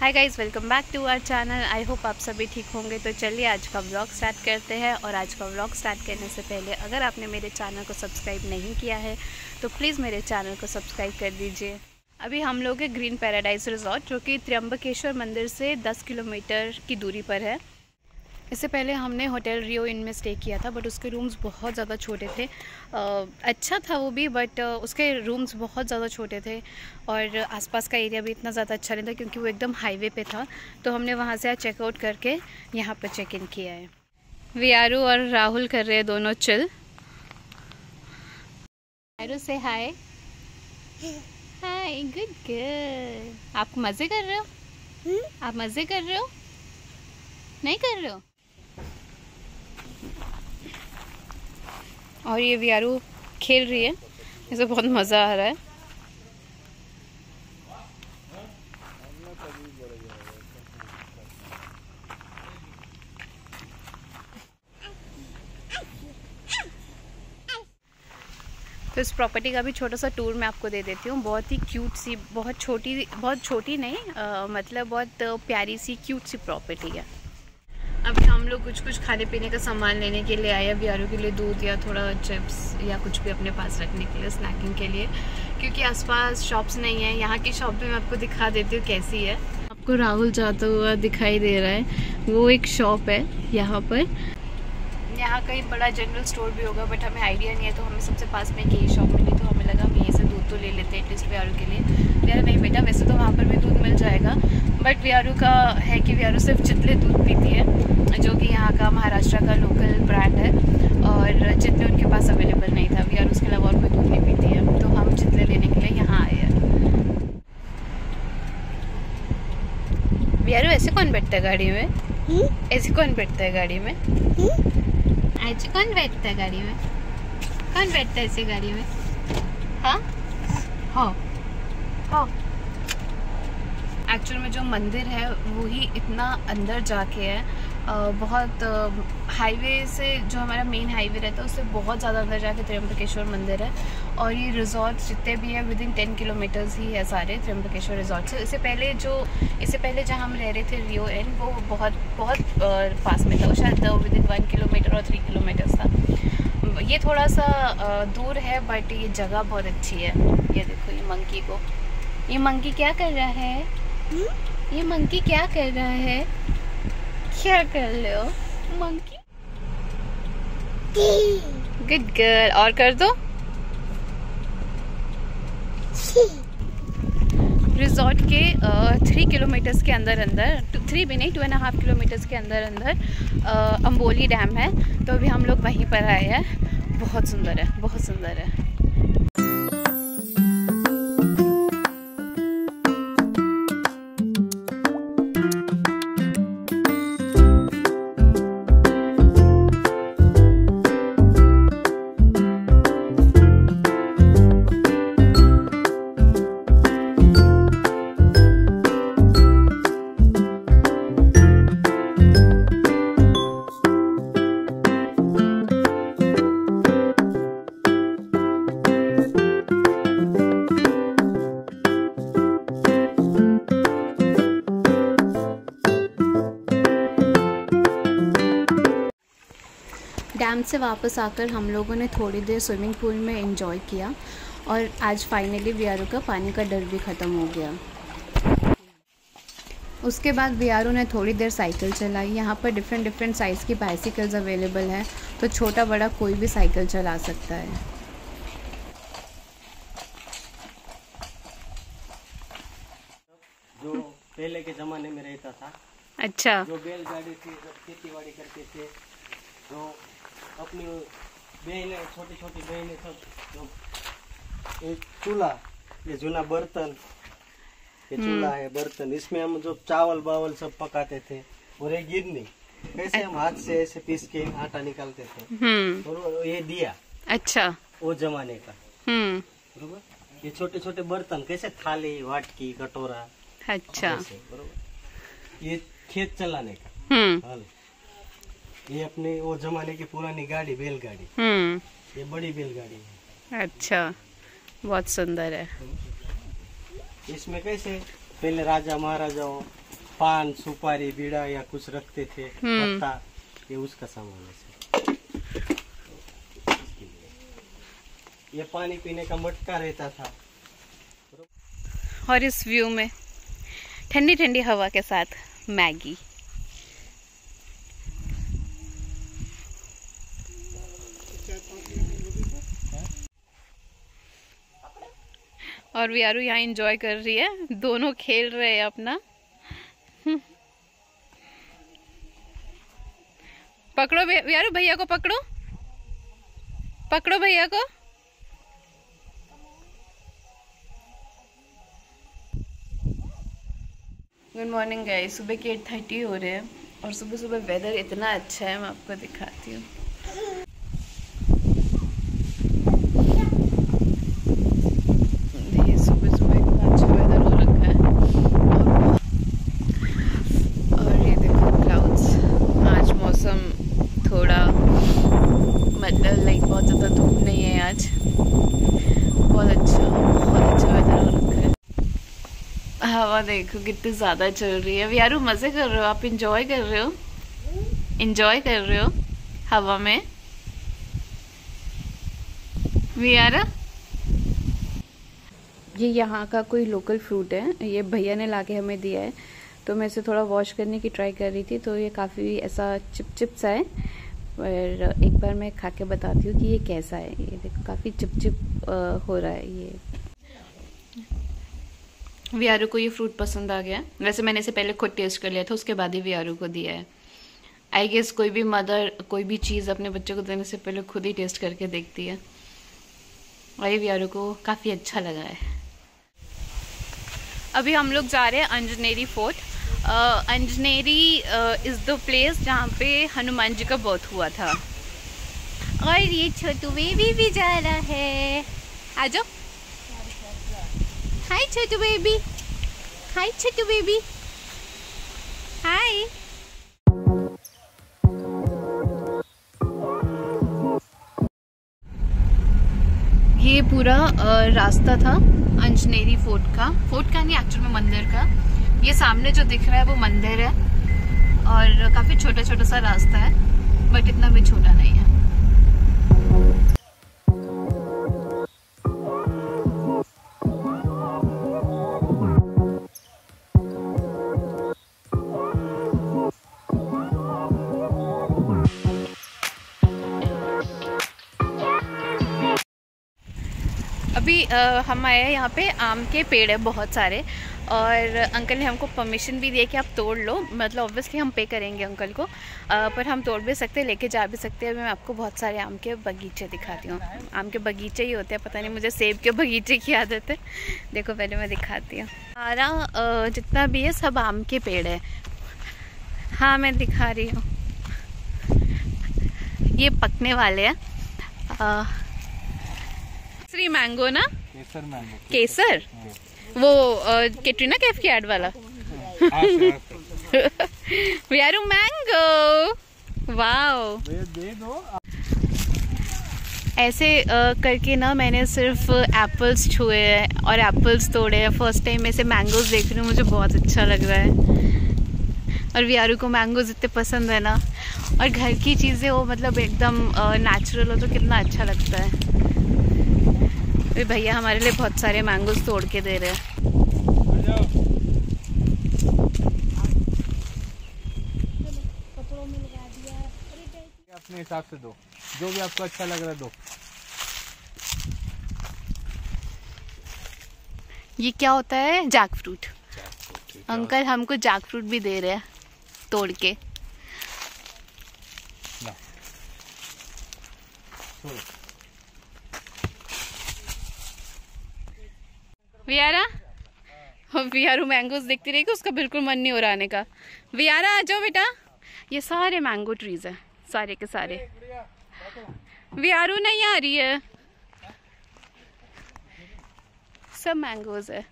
Hi guys welcome back to our channel I hope आप सभी ठीक होंगे। तो चलिए आज का व्लॉग स्टार्ट करते हैं। और आज का व्लॉग स्टार्ट करने से पहले अगर आपने मेरे चैनल को सब्सक्राइब नहीं किया है तो प्लीज़ मेरे चैनल को सब्सक्राइब कर दीजिए। अभी हम लोग हैं ग्रीन पैराडाइज रिजॉर्ट जो कि त्र्यंबकेश्वर मंदिर से 10 किलोमीटर की दूरी पर है। इससे पहले हमने होटल रियो इन में स्टे किया था बट उसके रूम्स बहुत ज़्यादा छोटे थे। आ, अच्छा था वो भी बट उसके रूम्स बहुत ज़्यादा छोटे थे और आसपास का एरिया भी इतना ज़्यादा अच्छा नहीं था क्योंकि वो एकदम हाईवे पे था। तो हमने वहाँ से चेकआउट करके यहाँ पर चेक इन किया है। वियारू और राहुल कर रहे हैं दोनों चिल वियारू से हाय हाय गुड गुड आप मज़े कर रहे हो? आप मज़े कर रहे हो? नहीं कर रहे हो? और ये वियारू खेल रही है। इसे बहुत मज़ा आ रहा है। तो इस प्रॉपर्टी का भी छोटा सा टूर मैं आपको दे देती हूँ। बहुत ही क्यूट सी बहुत छोटी बहुत छोटी नहीं आ, मतलब बहुत प्यारी सी क्यूट सी प्रॉपर्टी है। अभी हम लोग कुछ कुछ खाने पीने का सामान लेने के लिए आए बिहारों के लिए दूध या थोड़ा चिप्स या कुछ भी अपने पास रखने के लिए स्नैकिंग के लिए। क्योंकि आसपास शॉप्स नहीं है, यहाँ की शॉप भी मैं आपको दिखा देती हूँ कैसी है। आपको राहुल जाता हुआ दिखाई दे रहा है। वो एक शॉप है यहाँ पर। यहाँ कहीं बड़ा जनरल स्टोर भी होगा बट हमें आइडिया नहीं है तो हमें सबसे पास में यही शॉप मिली तो हमें लगा हम यहीं से दूध तो ले लेते हैं एटलीस्ट व्यारू के लिए। व्यारू नहीं बेटा वैसे तो वहाँ पर भी दूध मिल जाएगा बट व्यारू का है कि व्यारू सिर्फ़ चितले दूध पीती है जो कि यहाँ का महाराष्ट्र का लोकल ब्रांड है और चितले उनके पास अवेलेबल नहीं था। व्यारू उसके अलावा और कोई दूध नहीं पीती है। तो हम चितले लेने के लिए यहाँ आए हैं। व्यारू ऐसे कौन बैठता है गाड़ी में? हम्म? ऐसे कौन बैठता है गाड़ी में? हम्म? ऐसे कौन बैठता है गाड़ी में? कौन बैठता है ऐसे गाड़ी में? हाँ? हो। हो। एक्चुअल में जो मंदिर है, वो ही इतना अंदर जाके है। बहुत हाईवे से जो हमारा मेन हाईवे रहता है, उससे बहुत ज़्यादा अंदर जाके त्र्यंबकेश्वर मंदिर है। और ये रिजॉर्ट जितने भी हैं विद इन टेन किलोमीटर्स ही है सारे त्र्यंबकेश्वर रिजॉर्ट से। इससे पहले जो, इससे पहले जहाँ हम रह रहे थे रियो एन वो बहुत बहुत पास में था। शायद विद इन वन किलोमीटर और थ्री किलोमीटर्स था। ये थोड़ा सा दूर है बट ये जगह बहुत अच्छी है। ये देखो, ये मंकी को। ये मंकी क्या कर रहा है? हुँ? ये मंकी क्या कर रहा है? क्या कर रहे हो? मंकी? गुड गर्ल और कर दो। रिजॉर्ट के थ्री किलोमीटर्स के अंदर अंदर थ्री भी नहीं टू एंड हाफ़ किलोमीटर्स के अंदर अंदर अम्बोली डैम है। तो अभी हम लोग वहीं पर आए हैं। बहुत सुंदर है बहुत सुंदर है। डैम से वापस आकर हम लोगों ने थोड़ी देर स्विमिंग पूल में एंजॉय किया और आज फाइनली बियारू का पानी का डर भी ख़त्म हो गया। उसके बाद बियारू ने थोड़ी देर साइकिल चलाई। यहाँ पर डिफरेंट डिफरेंट साइज़ की बाइसिकल्स अवेलेबल हैं तो छोटा बड़ा कोई भी साइकिल चला सकता है। जो पहले के ज़माने में रहता था अच्छा। जो बैलगाड़ी थी खेती बाड़ी करते थे जो अपनी बहने छोटी छोटी बहने सब एक चूल्हा ये जूना बर्तन ये चूल्हा है बर्तन इसमें हम जो चावल बावल सब पकाते थे और ये गिरनी कैसे हम हाथ से ऐसे पीस के आटा निकालते थे? और ये दिया अच्छा। वो जमाने का। हम्म। बरोबर? ये छोटे छोटे बर्तन कैसे थाली वाटकी कटोरा अच्छा। बरोबर? ये खेत चलाने का। हम्म। हल ये अपने वो जमाने की पुरानी गाड़ी बैलगाड़ी। हम्म। ये बड़ी बैलगाड़ी है। अच्छा बहुत सुंदर है। इसमें कैसे पहले राजा महाराजाओं पान सुपारी बीड़ा या कुछ रखते थे हम्म। पत्ता ये उसका सामान है ये पानी पीने का मटका रहता था। और इस व्यू में ठंडी ठंडी हवा के साथ मैगी। और वियारू यहाँ इंजॉय कर रही है। दोनों खेल रहे हैं अपना। पकड़ो वियारू भैया को पकड़ो। पकड़ो भैया को। गुड मॉर्निंग गाइस सुबह के एट थर्टी हो रहे हैं और सुबह सुबह वेदर इतना अच्छा है, मैं आपको दिखाती हूँ ये सुबह सुबह इतना अच्छा वेदर हो रखा है और और ये देखो क्लाउड्स आज मौसम थोड़ा मतलब लाइक बहुत ज़्यादा धूप नहीं है आज बहुत अच्छा बहुत अच्छा वेदर हो रखा है हवा देखो कितनी ज़्यादा चल रही है। यारू, मज़े कर रहे हो? आप इंजॉय कर रहे हो? इंजॉय कर रहे हो हवा में? ये यहाँ का कोई लोकल फ्रूट है। ये भैया ने लाके हमें दिया है। तो मैं इसे थोड़ा वॉश करने की ट्राई कर रही थी। तो ये काफ़ी ऐसा चिप चिप सा है। पर एक बार मैं खा के बताती हूँ कि ये कैसा है। ये देखो, काफ़ी चिप चिप हो रहा है ये। वियारू को ये फ्रूट पसंद आ गया। वैसे मैंने इसे पहले खुद टेस्ट कर लिया था, उसके बाद ही वियारू को दिया है। आई गेस कोई भी मदर कोई भी चीज़ अपने बच्चे को देने से पहले खुद ही टेस्ट करके देखती है। और ये वियारू को काफ़ी अच्छा लगा है। अभी हम लोग जा रहे हैं Anjaneri fort. Anjaneri is the place जहाँ पे हनुमान जी का बर्थ हुआ था। और ये छोटू बेबी भी जा रहा है। आ जाओ। हाय छोटू बेबी हाय छोटू बेबी हाय ये पूरा रास्ता था अंजनेरी फोर्ट का। फोर्ट का नहीं एक्चुअल में मंदिर का। ये सामने जो दिख रहा है, वो मंदिर है। और काफ़ी छोटा छोटा सा रास्ता है बट इतना भी छोटा नहीं है। अभी अ, हम आए हैं यहाँ पे आम के पेड़ है बहुत सारे। और अंकल ने हमको परमिशन भी दिया कि आप तोड़ लो। मतलब ऑब्वियसली हम पे करेंगे अंकल को। अ, पर हम तोड़ भी सकते हैं लेके जा भी सकते हैं। मैं आपको बहुत सारे आम के बगीचे दिखाती हूँ। आम के बगीचे ही होते हैं। पता नहीं मुझे सेब के बगीचे की आदत है। देखो पहले मैं दिखाती हूँ। सारा जितना भी है सब आम के पेड़ है। हाँ मैं दिखा रही हूँ। ये पकने वाले हैं। श्री मैंगो ना? केसर मैंगो केसर। वो कैटरीना कैफ की एड वाला? वी आर मैंगो वाओ दे दो। ऐसे करके ना मैंने सिर्फ़ एप्पल्स छुए हैं और एप्पल्स तोड़े हैं। फ़र्स्ट टाइम ऐसे मैंगोज देख रही हूँ मुझे बहुत अच्छा लग रहा है। और वियारू को मैंगोज इतने पसंद है ना। और घर की चीज़ें वो मतलब एकदम नेचुरल हो तो कितना अच्छा लगता है। अभी भैया हमारे लिए बहुत सारे मैंगोज तोड़ के दे रहे हैं। अपने हिसाब से दो। जो भी आपको अच्छा लग रहा है दो। ये क्या होता है? जैक फ्रूट अंकल हमको जैक फ्रूट भी दे रहे हैं तोड़ के वियारा वियारू मैंगोज देखती रहेगी उसका बिल्कुल मन नहीं हो रहा आने का। वियारा आ जाओ बेटा। ये सारे मैंगो ट्रीज है, सारे के सारे। वियारू नहीं आ रही है। सब मैंगोज है।